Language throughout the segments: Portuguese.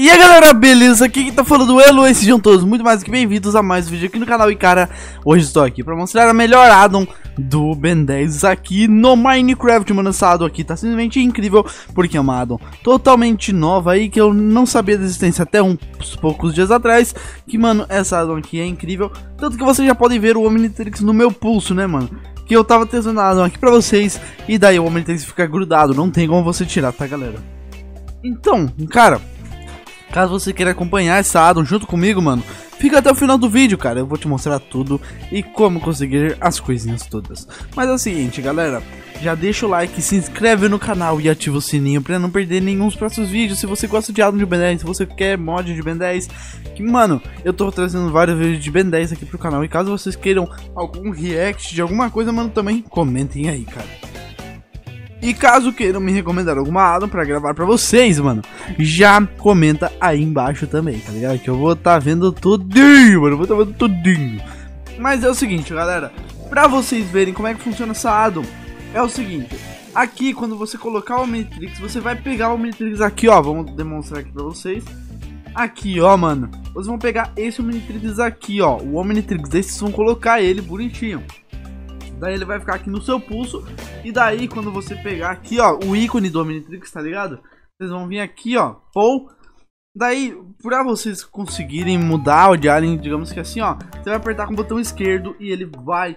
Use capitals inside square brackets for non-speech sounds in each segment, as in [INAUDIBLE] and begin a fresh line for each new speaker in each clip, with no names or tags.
E aí galera, beleza? Aqui quem tá falando é Elo, sejam todos muito mais que bem-vindos a mais um vídeo aqui no canal E cara, hoje estou aqui pra mostrar a melhor addon do Ben 10 aqui no Minecraft Mano, essa addon aqui tá simplesmente incrível Porque é uma addon totalmente nova aí que eu não sabia da existência até uns poucos dias atrás Que mano, essa addon aqui é incrível Tanto que vocês já podem ver o Omnitrix no meu pulso, né mano? Que eu tava testando a addon aqui pra vocês E daí o Omnitrix fica grudado, não tem como você tirar, tá galera? Então, cara... Caso você queira acompanhar essa addon junto comigo, mano, fica até o final do vídeo, cara. Eu vou te mostrar tudo e como conseguir as coisinhas todas. Mas é o seguinte, galera, já deixa o like, se inscreve no canal e ativa o sininho pra não perder nenhum dos próximos vídeos. Se você gosta de addon de Ben 10, se você quer mod de Ben 10, que, mano, eu tô trazendo vários vídeos de Ben 10 aqui pro canal. E caso vocês queiram algum react de alguma coisa, mano, também comentem aí, cara. E caso queiram me recomendar alguma addon pra gravar pra vocês, mano, já comenta aí embaixo também, tá ligado? Que eu vou tá vendo tudinho, mano, eu vou tá vendo tudinho. Mas é o seguinte, galera, pra vocês verem como é que funciona essa addon, é o seguinte, aqui quando você colocar o Omnitrix, você vai pegar o Omnitrix aqui, ó, vamos demonstrar aqui pra vocês. Aqui, ó, mano, vocês vão pegar esse Omnitrix aqui, ó, o Omnitrix desse, vocês vão colocar ele bonitinho. Daí ele vai ficar aqui no seu pulso. E daí, quando você pegar aqui, ó, o ícone do Omnitrix, tá ligado? Vocês vão vir aqui, ó, ou... Daí, pra vocês conseguirem mudar o de Alien, digamos que assim, ó, você vai apertar com o botão esquerdo e ele vai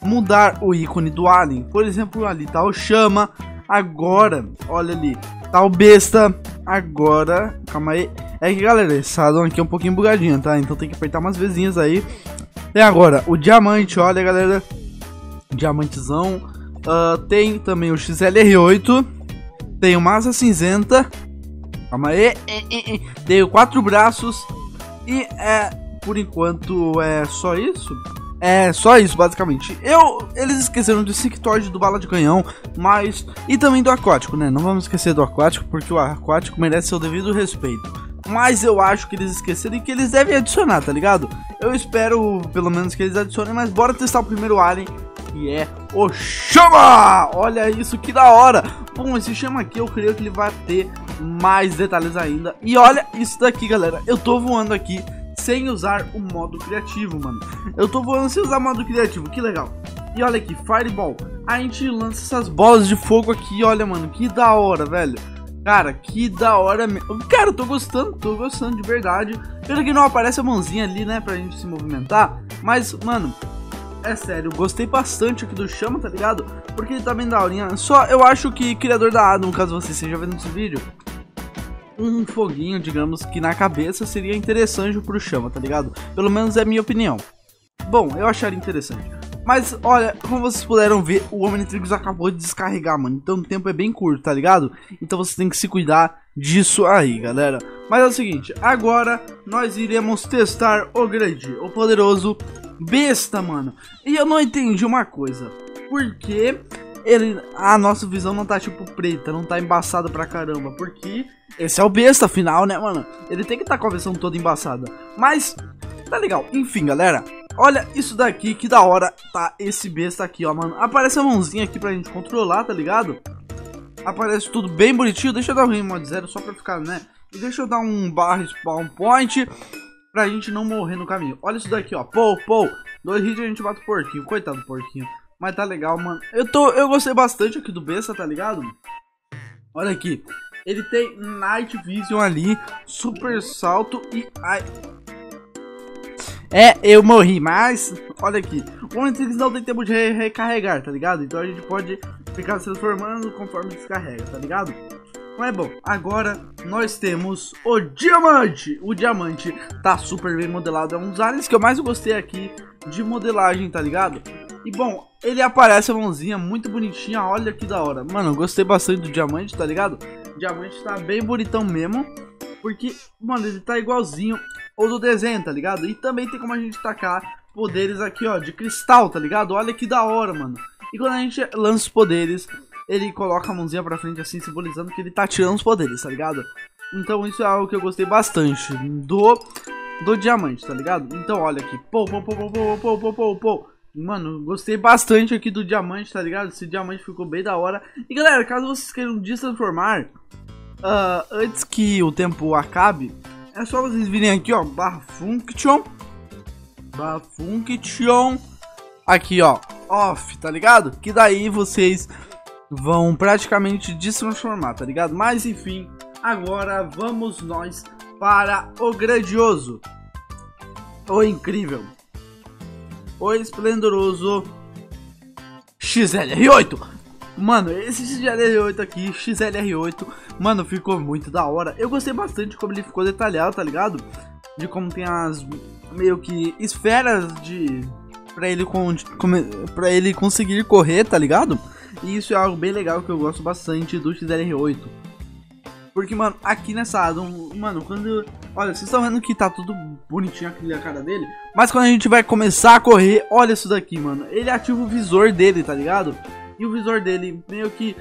mudar o ícone do Alien. Por exemplo, ali tá o Chama, agora, olha ali, tá o Besta, agora, calma aí. É que, galera, esse addon aqui é um pouquinho bugadinho, tá? Então tem que apertar umas vezinhas aí. E agora, o Diamante, olha, galera, diamantezão. Uh, tem também o XLR8. Tem o Massa Cinzenta. Calma aí. Tenho quatro braços. E é, por enquanto, é só isso. É só isso, basicamente. Eu, eles esqueceram do Sectoid do bala de canhão, mas e também do aquático, né? Não vamos esquecer do aquático, porque o aquático merece seu devido respeito. Mas eu acho que eles esqueceram e que eles devem adicionar, tá ligado? Eu espero, pelo menos, que eles adicionem, mas bora testar o primeiro Alien que é o Chama! Olha isso, que da hora! Bom, esse Chama aqui eu creio que ele vai ter mais detalhes ainda. E olha isso daqui, galera. Eu tô voando aqui sem usar o modo criativo, mano. Eu tô voando sem usar o modo criativo, que legal. E olha aqui, Fireball. A gente lança essas bolas de fogo aqui, olha, mano, que da hora, velho. Cara, que da hora mesmo. Cara, eu tô gostando, tô gostando de verdade. Pelo que não aparece a mãozinha ali, né, pra gente se movimentar. Mas, mano, é sério, gostei bastante aqui do Chama, tá ligado? Porque ele tá bem daorinha. Só eu acho que criador da Adam, caso você esteja vendo esse vídeo, um foguinho, digamos, que na cabeça seria interessante pro Chama, tá ligado? Pelo menos é minha opinião. Bom, eu acharia interessante. Mas, olha, como vocês puderam ver, o Omnitrix acabou de descarregar, mano. Então o tempo é bem curto, tá ligado? Então você tem que se cuidar disso aí, galera. Mas é o seguinte, agora nós iremos testar o grande, o poderoso besta, mano. E eu não entendi uma coisa. Por que ele, a nossa visão não tá tipo preta, não tá embaçada pra caramba? Porque esse é o besta, afinal, né, mano? Ele tem que estar tá com a visão toda embaçada. Mas, tá legal. Enfim, galera. Olha isso daqui, que da hora tá esse besta aqui, ó, mano. Aparece a mãozinha aqui pra gente controlar, tá ligado? Aparece tudo bem bonitinho. Deixa eu dar um mod zero só pra ficar, né? E deixa eu dar um barra spawn point pra gente não morrer no caminho. Olha isso daqui, ó. Pou, pou. Dois hits a gente bate o porquinho. Coitado do porquinho. Mas tá legal, mano. Eu, tô, eu gostei bastante aqui do besta, tá ligado? Olha aqui. Ele tem Night Vision ali, Super Salto e... Ai... É, eu morri, mas... Olha aqui. O Matrix não tem tempo de re recarregar, tá ligado? Então a gente pode ficar se transformando conforme descarrega, tá ligado? Mas bom, agora nós temos o diamante. O diamante tá super bem modelado. É um dos aliens que eu mais gostei aqui de modelagem, tá ligado? E bom, ele aparece a mãozinha muito bonitinha, olha que da hora. Mano, eu gostei bastante do diamante, tá ligado? O diamante tá bem bonitão mesmo. Porque, mano, ele tá igualzinho ou do desenho, tá ligado? E também tem como a gente tacar poderes aqui, ó, de cristal, tá ligado? Olha que da hora, mano. E quando a gente lança os poderes, ele coloca a mãozinha pra frente assim, simbolizando que ele tá tirando os poderes, tá ligado? Então isso é algo que eu gostei bastante do, do diamante, tá ligado? Então olha aqui, pô, pô, pô, pô, pô, pô, pô, pô, pô. Mano, gostei bastante aqui do diamante, tá ligado? Esse diamante ficou bem da hora. E galera, caso vocês queiram destransformar uh, antes que o tempo acabe, é só vocês virem aqui, ó, barra function, barra function, aqui, ó, off, tá ligado? Que daí vocês vão praticamente destransformar, tá ligado? Mas enfim, agora vamos nós para o grandioso, o incrível, o esplendoroso XLR8. Mano, esse XLR8 aqui, XLR8, mano, ficou muito da hora. Eu gostei bastante como ele ficou detalhado, tá ligado? De como tem as meio que esferas de para ele com para ele conseguir correr, tá ligado? E isso é algo bem legal que eu gosto bastante do XLR8. Porque, mano, aqui nessa Adam, mano, quando. Olha, vocês estão vendo que tá tudo bonitinho aqui a cara dele. Mas quando a gente vai começar a correr, olha isso daqui, mano. Ele ativa o visor dele, tá ligado? E o visor dele meio que.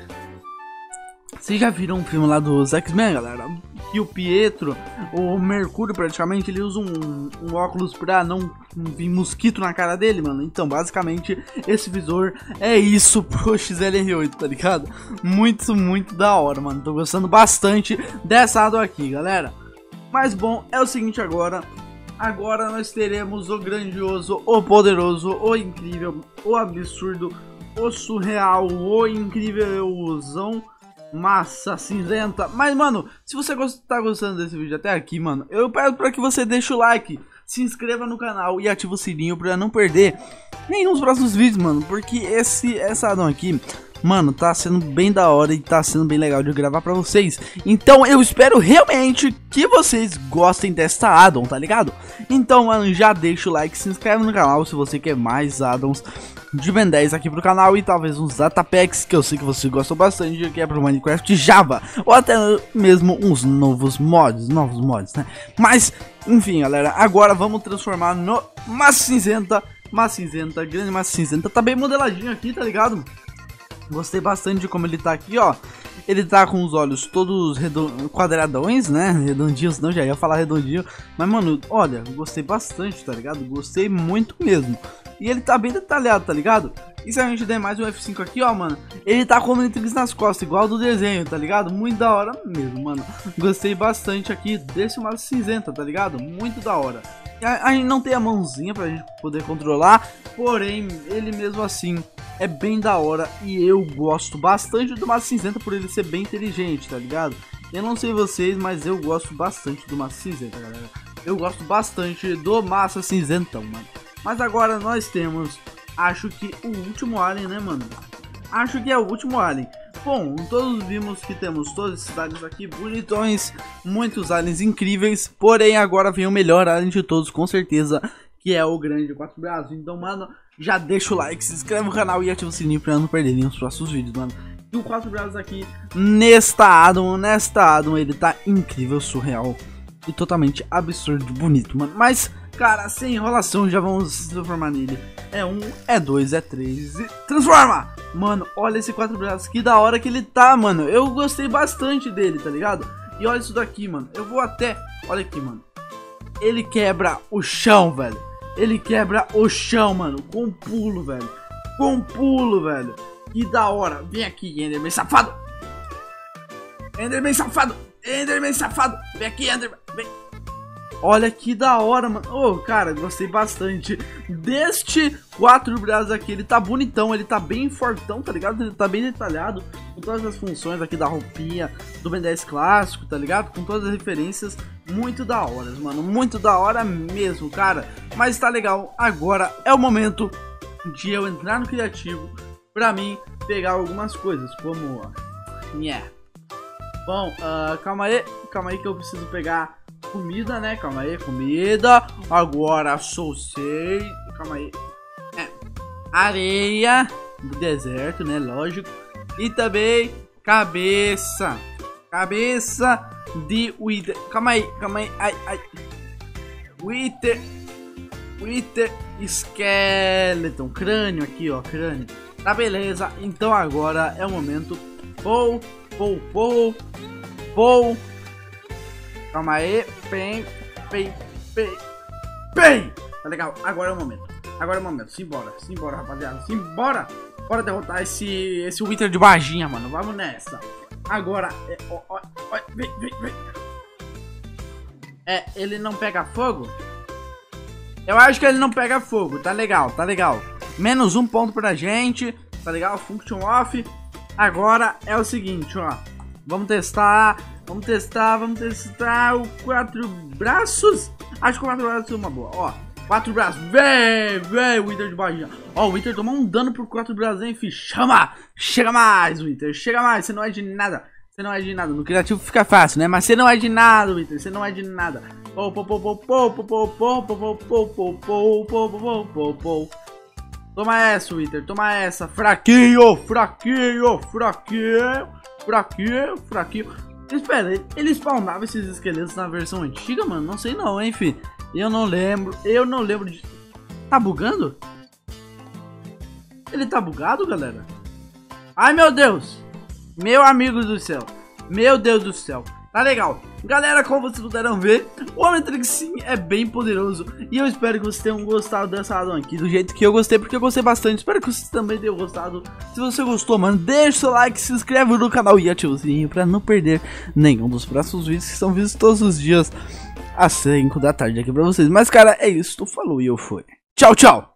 Vocês já viram um filme lá dos X-Men, galera? Que o Pietro, o Mercúrio praticamente, ele usa um, um, óculos pra não vir mosquito na cara dele, mano. Então, basicamente, esse visor é isso pro [LAUGHS] XLR8, tá ligado? Muito, muito da hora, mano. Tô gostando bastante dessa ado aqui, galera. Mas bom, é o seguinte agora. Agora nós teremos o grandioso, o poderoso, o incrível, o absurdo, o surreal, o incrívelzão, massa cinzenta. Mas, mano, se você tá gostando desse vídeo até aqui, mano, eu peço para que você deixe o like, se inscreva no canal e ative o sininho para não perder nenhum dos próximos vídeos, mano. Porque esse, essa addon aqui Mano, tá sendo bem da hora e tá sendo bem legal de gravar pra vocês. Então eu espero realmente que vocês gostem desta addon, tá ligado? Então, mano, já deixa o like, se inscreve no canal se você quer mais addons de Ben 10 aqui pro canal e talvez uns datapacks que eu sei que vocês gostam bastante que é pro Minecraft Java ou até mesmo uns novos mods, novos mods, né? Mas, enfim, galera, agora vamos transformar no Massa Cinzenta, Massa Cinzenta, grande Massa Cinzenta, tá bem modeladinho aqui, tá ligado? Gostei bastante de como ele tá aqui, ó. Ele tá com os olhos todos quadradões, né? Redondinhos, não, já ia falar redondinho. Mas, mano, olha, gostei bastante, tá ligado? Gostei muito mesmo. E ele tá bem detalhado, tá ligado? E se a gente der mais um F5 aqui, ó, mano, ele tá com o Matrix nas costas, igual do desenho, tá ligado? Muito da hora mesmo, mano. Gostei bastante aqui desse maço cinzenta, tá ligado? Muito da hora. A, a gente não tem a mãozinha pra gente poder controlar, porém, ele mesmo assim é bem da hora e eu gosto bastante do Maço Cinzenta por ele ser bem inteligente, tá ligado? Eu não sei vocês, mas eu gosto bastante do Massa Cinzenta, galera. Eu gosto bastante do Massa Cinzentão, mano. Mas agora nós temos, acho que o último alien, né, mano? Acho que é o último alien. Bom, todos vimos que temos todos esses aliens aqui bonitões, muitos aliens incríveis, porém agora vem o melhor alien de todos, com certeza, que é o grande quatro braços. Então, mano, já deixa o like, se inscreve no canal e ativa o sininho pra não perder nenhum dos próximos vídeos, mano. E o quatro braços aqui, nesta Adam, nesta Adam, ele tá incrível, surreal e totalmente absurdo, bonito, mano. Mas, cara, sem enrolação, já vamos se transformar nele. É um, é dois, é três e transforma! Mano, olha esse quatro braços, que da hora que ele tá, mano. Eu gostei bastante dele, tá ligado? E olha isso daqui, mano. Eu vou até, olha aqui, mano. Ele quebra o chão, velho. Ele quebra o chão, mano. Com pulo, velho. Com pulo, velho. Que da hora. Vem aqui, Enderman safado. Enderman safado. Enderman safado. Vem aqui, Enderman. Olha que da hora, mano. Ô, oh, cara, gostei bastante deste quatro braços aqui. Ele tá bonitão, ele tá bem fortão, tá ligado? Ele tá bem detalhado, com todas as funções aqui da roupinha, do Ben 10 clássico, tá ligado? Com todas as referências. Muito da hora, mano. Muito da hora mesmo, cara. Mas tá legal. Agora é o momento de eu entrar no criativo pra mim pegar algumas coisas, como... Yeah. Bom, uh, calma aí, calma aí que eu preciso pegar comida, né? Calma aí, comida. Agora sou sei. Calma aí. É. Areia do deserto, né? Lógico. E também cabeça. Cabeça de Wither. Calma aí, calma aí. Ai, ai. Wither. Wither Skeleton. Crânio aqui, ó. Crânio. Tá beleza. Então agora é o momento. Pou, pou, pou. Pou. Calma aí. Bem, bem, bem, bem. Tá legal. Agora é o momento. Agora é o momento. Simbora. Simbora, rapaziada. Simbora. Bora derrotar esse, esse Winter de Varginha, mano. Vamos nessa. Agora, é, ó, ó, ó, vem, vem, vem. É, ele não pega fogo? Eu acho que ele não pega fogo, tá legal, tá legal. Menos um ponto pra gente, tá legal? Function off. Agora é o seguinte, ó. Vamos testar, vamos testar, vamos testar o quatro braços. Acho que o quatro braços é uma boa, ó. Quatro braços, vem, vem, Winter de barriga. Ó, o Winter tomou um dano por quatro braços, hein, filho. Chama, chega mais, Winter, chega mais, você não é de nada. Você não é de nada. No criativo fica fácil, né? Mas você não é de nada, Winter. Você não é de nada. Toma essa, Winter. Toma essa. Fraquinho, fraquinho, fraquinho, fraquinho, fraquinho. Espera, ele spawnava esses esqueletos na versão antiga, mano? Não sei não, enfim. Eu não lembro. Eu não lembro de... Tá bugando? Ele tá bugado, galera? Ai, meu Deus. Meu amigo do céu. Meu Deus do céu. Tá legal. Galera, como vocês puderam ver, o Omnitrix sim é bem poderoso. E eu espero que vocês tenham gostado dessa addon aqui, do jeito que eu gostei, porque eu gostei bastante. Espero que vocês também tenham gostado. Se você gostou, mano, deixa o seu like, se inscreve no canal e ativa o sininho pra não perder nenhum dos próximos vídeos que são vistos todos os dias às 5 da tarde aqui pra vocês. Mas, cara, é isso. Falou e eu fui. Tchau, tchau.